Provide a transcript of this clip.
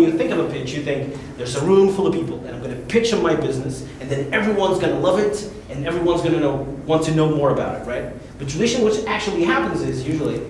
When you think of a pitch, you think there's a room full of people, and I'm going to pitch them my business, and then everyone's going to love it, and everyone's going to know want to know more about it, right? But traditionally, what actually happens is usually